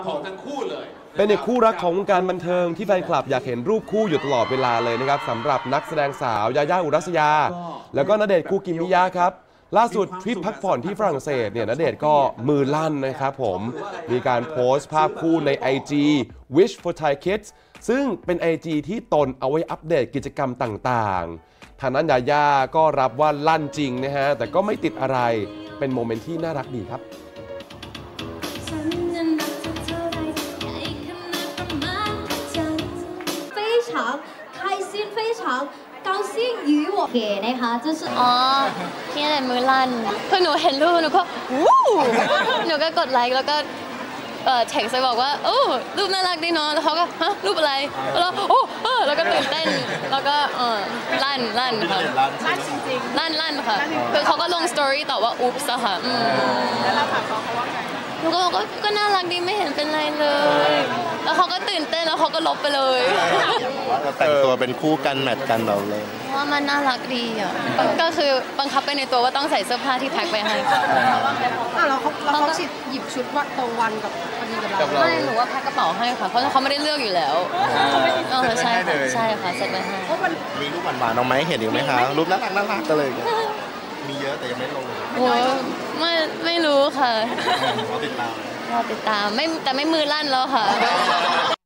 ของทั้งคู่เลยเป็นอีกคู่รักของวงการบันเทิงที่แฟนคลับอยากเห็นรูปคู่อยู่ตลอดเวลาเลยนะครับสำหรับนักแสดงสาวยาย่าอุรัสยา แล้วก็ณเดชน์คูกิมิยะครับ ล่าสุดทริปพักผ่อนที่ฝรั่งเศสเนี่ยณเดชน์ก็มือลั่นนะครับผมมีการโพสต์ภาพคู่ใน IG Wish for Thai Kids ซึ่งเป็น IG ที่ตนเอาไว้อัปเดตกิจกรรมต่างๆ ทางนั้นยาย่าก็รับว่าลั่นจริงนะฮะแต่ก็ไม่ติดอะไรเป็นโมเมนต์ที่น่ารักดีครับ 开心非常高兴与我给นะคะ就是 อ๋อที่นั่นมือลั่นคือหนูเห็นรูปหนูก็วู้หนูก็กดไลค์แล้วก็เอ่อเท็กซ์ไปบอกว่าโอ้รูปน่ารักดีเนาะแล้วเขาก็ฮะรูปอะไรแล้วโอ้เออแล้วก็ตื่นเต้นแล้วก็เออลั่นลั่นค่ะลั่นจริงๆลั่นลั่นค่ะคือเขาก็ลงสตอรี่ต่อว่าอุ๊บส์อะค่ะอืมแล้วเราถามเขาเขาว่าไงหนูก็บอกว่าก็น่ารักดีไม่เห็นเป็นไรเลย แล้ว ย เขาก็ตื่นเต้นแล้วเขาก็ลบไปเลยว่าจะแต่งตัวเป็นคู่กันแมทกันเราเลยว่ามันน่ารักดีอะก็คือบังคับไปในตัวว่าต้องใส่เสื้อผ้าที่แพ็คไปให้อะแล้วเขาแล้วเขาหยิบชุดว่าตรงวันกับพอดีกับเราไม่หนูว่าแพ็คกระเป๋าให้ค่ะเพราะเขาไม่ได้เลือกอยู่แล้วเออใช่ค่ะใช่ค่ะเซ็ตไปให้มีรูปหวานๆน้องไม้เห็นอีกไหมคะรูปน่ารักน่ารักกันเลยมีเยอะแต่ยังไม่ลงโอ้ไม่ไม่รู้ค่ะเราติดตาม รอติดตามไม่แต่ไม่มือลั่นแล้วค่ะ